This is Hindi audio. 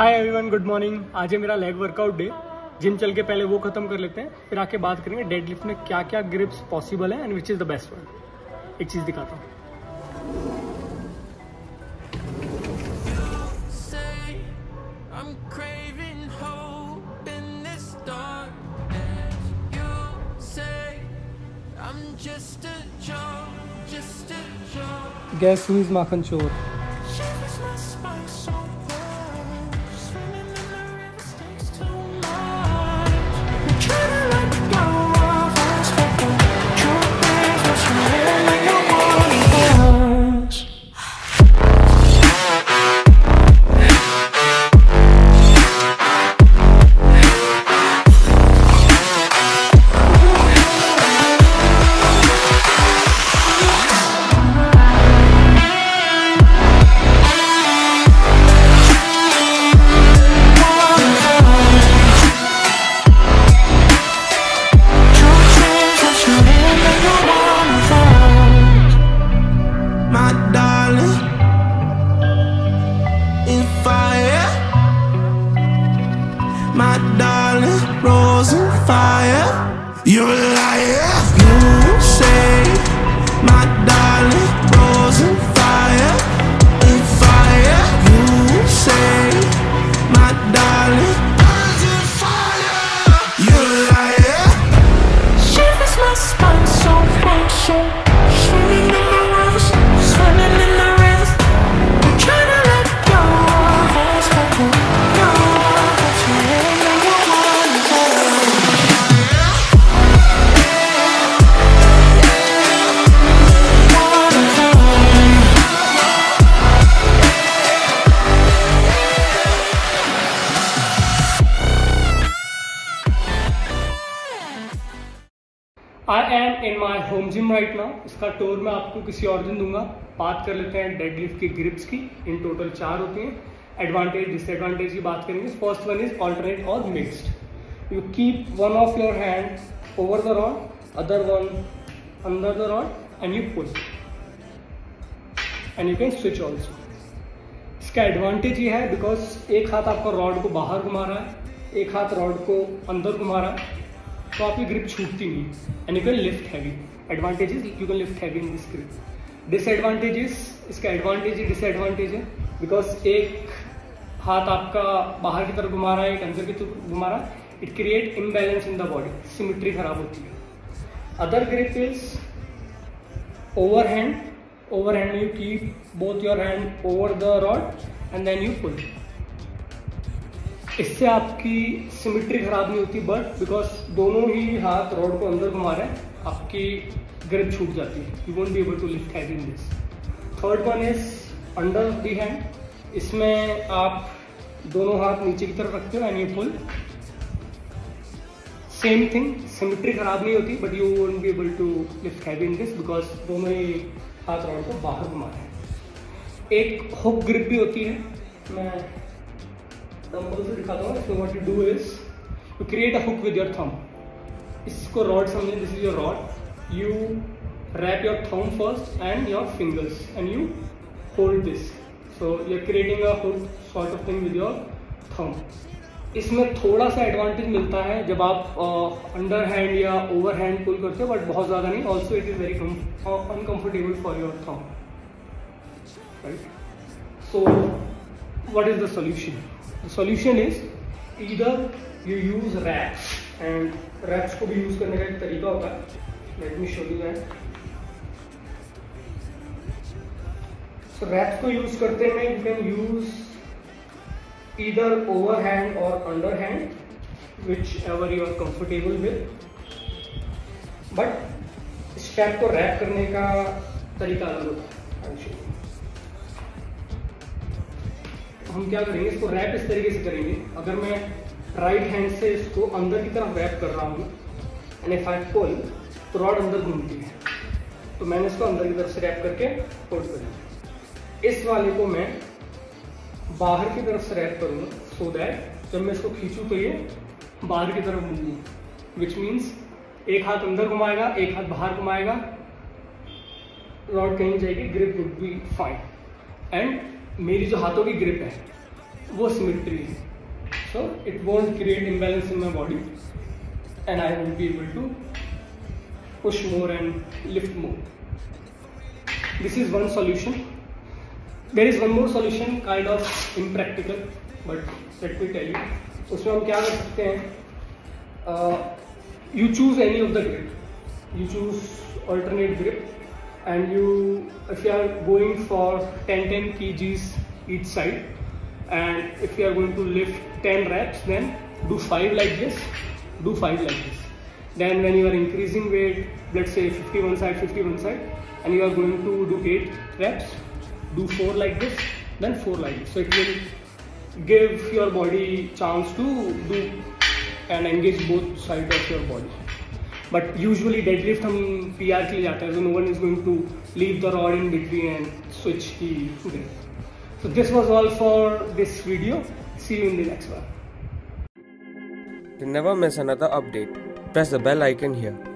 हाय एवरीवन गुड मॉर्निंग आज है मेरा लेग वर्कआउट डे जिम चल के पहले वो खत्म कर लेते हैं फिर आके बात करेंगे डेड लिफ्ट में क्या क्या ग्रिप्स पॉसिबल है and which is the best one एक चीज़ दिखाता हूँ। Say I'm craving hope in fire. You're a liar. You say, my darling, rose fire. Fire. You say, my darling, fire. You're a liar. My spine so I am in my home gym right now इसका टूर मैं आपको किसी और दिन दूँगा। बात कर लेते हैं डेड लिफ्ट की ग्रिप्स की। इन टोटल चार होती हैं। एडवांटेज डिसएडवांटेज की बात करेंगे। फ़र्स्ट वन इज़ ऑल्टरनेट और mixed you keep one of your hand over the rod other one under the rod and you pull and you can switch also इसका एडवांटेज ये है बिकॉज़ एक हाथ आपका रॉड को बाहर घुमा रहा है, एक हाथ रॉड को अंदर घुमा रहा है। तो आपकी ग्रिप छूटती नहीं। And you can lift heavy advantages you can lift heavy in this grip disadvantages इसका एडवांटेज ही डिसएडवांटेज है। बिकॉज़ एक हाथ आपका बाहर की तरफ़ घुमा रहा है, एक अंदर की तरफ़ घुमा रहा है it create imbalance in the body symmetry खराब होती है। Other grip is over hand over hand you keep both your hand over the rod and then you pull इससे आपकी सिमिट्री खराब नहीं होती बट बिकॉज़ दोनों ही हाथ रॉड को अंदर घुमा रहे हैं, आपकी ग्रिप छूट जाती है। You won't be able to lift heavy in this third one is under the hand इसमें आप दोनों हाथ नीचे की तरफ़ रखते हो and you pull same thing symmetry खराब नहीं होती but you won't be able to lift heavy in this because दोनों ही हाथ रॉड को बाहर घुमा रहे हैं। एक हुक ग्रिप भी होती है। मैं दिखाता हूँ। You is create a hook with your thumb इसको रॉड समझे this is your rod you wrap your thumb first and your fingers and you hold this so you are creating a hook sort of thing with your thumb इसमें थोड़ा सा एडवांटेज मिलता है जब आप अंडर हैंड या ओवर हैंड पुल करते हो बट बहुत ज़्यादा नहीं। Also it is very uncomfortable for your thumb right so what is the solution? The solution is either you use wraps and wraps को भी यूज़ करने का एक तरीका होता है let me show you that so wraps को यूज़ करते में you can use either overhand or underhand whichever you are comfortable with but strap को रैप करने का तरीका अलग होता है show you. तो हम क्या करेंगे, इसको रैप इस तरीके से करेंगे। अगर मैं राइट हैंड से इसको अंदर की तरफ़ रैप कर रहा हूँ एंड इफ़ आई पुल तो रॉड अंदर घूमती है। तो मैंने इसको अंदर की तरफ़ से रैप करके होल्ड कर लिया इस वाले को मैं बाहर की तरफ़ से रैप करूँगा सो दैट जब मैं इसको खींचूँ तो ये बाहर की तरफ़ मूव विच मीन्स एक हाथ अंदर घुमाएगा, एक हाथ बाहर घुमाएगा। रॉड कहीं जाएगी grip would be fine and मेरी जो हाथों की ग्रिप है, वो सिमिट्री है। So it won't create imbalance in my body and I will be able to push more and lift more this is one solution there is one more solution kind of impractical but let me tell you उसमें हम क्या कर सकते हैं? You choose any of the grip you choose alternate grip. And you if you are going for 10 10 kgs each side and if you are going to lift 10 reps then do 5 like this do 5 like this. Then when you are increasing weight let's say 51 side 51 side and you are going to do 8 reps do 4 like this then 4 like this. So it will give your body chance to do and engage both sides of your body but usually deadlift हम पी आर के लिए जाते हैं so no one is going to leave the rod in between and switch की grip so this was all for this video see you in the next one To never miss another update, press the bell icon here.